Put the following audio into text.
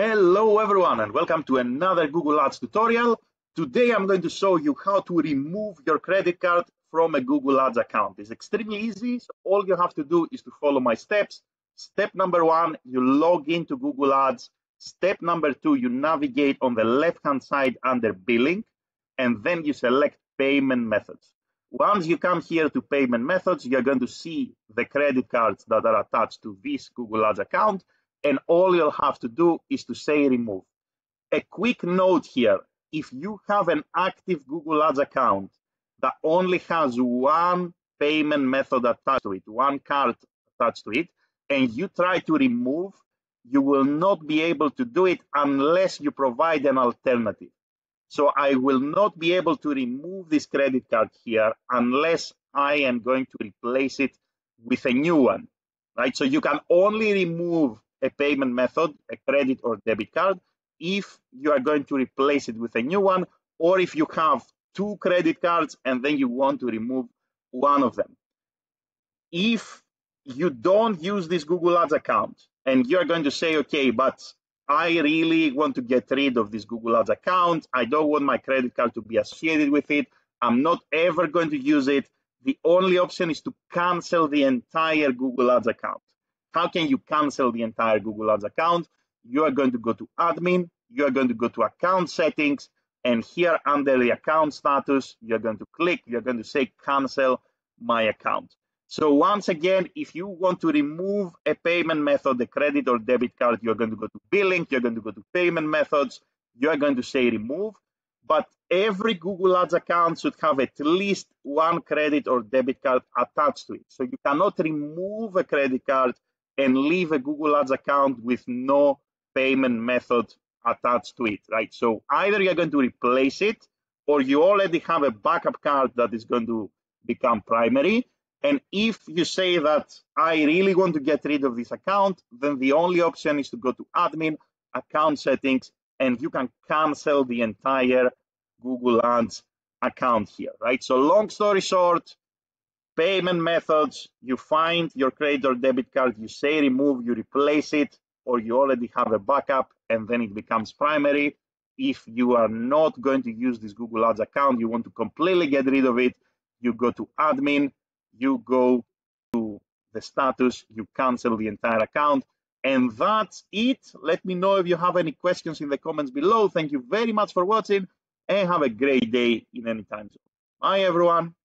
Hello everyone and welcome to another Google Ads tutorial. Today I'm going to show you how to remove your credit card from a Google Ads account. It's extremely easy. So all you have to do is to follow my steps. Step number one, you log into Google Ads. Step number two, you navigate on the left hand side under billing and then you select payment methods. Once you come here to payment methods, you're going to see the credit cards that are attached to this Google Ads account and all you'll have to do is to say remove. A quick note here, if you have an active Google Ads account that only has one payment method attached to it, one card attached to it, and you try to remove, you will not be able to do it unless you provide an alternative. So I will not be able to remove this credit card here unless I am going to replace it with a new one, right? So you can only remove a payment method, a credit or debit card, if you are going to replace it with a new one, or if you have two credit cards and then you want to remove one of them. If you don't use this Google Ads account and you're going to say, okay, but I really want to get rid of this Google Ads account. I don't want my credit card to be associated with it. I'm not ever going to use it. The only option is to cancel the entire Google Ads account. How can you cancel the entire Google Ads account? You are going to go to admin, you are going to go to account settings, and here under the account status, you're going to click, you're going to say cancel my account. So once again, if you want to remove a payment method, the credit or debit card, you're going to go to billing, you're going to go to payment methods, you're going to say remove. But every Google Ads account should have at least one credit or debit card attached to it. So you cannot remove a credit card and leave a Google Ads account with no payment method attached to it, right? So either you're going to replace it or you already have a backup card that is going to become primary. And if you say that I really want to get rid of this account, then the only option is to go to admin, account settings, and you can cancel the entire Google Ads account here, right? So long story short, payment methods, you find your credit or debit card, you say remove, you replace it, or you already have a backup and then it becomes primary. If you are not going to use this Google Ads account, you want to completely get rid of it, you go to admin, you go to the status, you cancel the entire account, and that's it. Let me know if you have any questions in the comments below. Thank you very much for watching and have a great day in any time zone. Bye, everyone.